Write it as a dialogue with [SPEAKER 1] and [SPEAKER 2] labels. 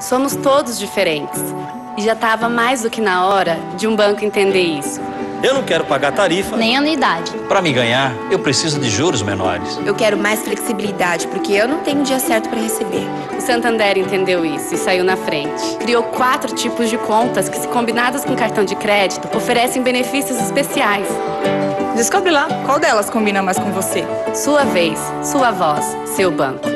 [SPEAKER 1] Somos todos diferentes. E já estava mais do que na hora de um banco entender isso.
[SPEAKER 2] Eu não quero pagar tarifa.
[SPEAKER 3] Nem anuidade.
[SPEAKER 4] Para me ganhar, eu preciso de juros menores.
[SPEAKER 5] Eu quero mais flexibilidade, porque eu não tenho dia certo para receber.
[SPEAKER 1] O Santander entendeu isso e saiu na frente. Criou quatro tipos de contas que, se combinadas com cartão de crédito, oferecem benefícios especiais.
[SPEAKER 6] Descobre lá qual delas combina mais com você.
[SPEAKER 1] Sua vez, sua voz, seu banco.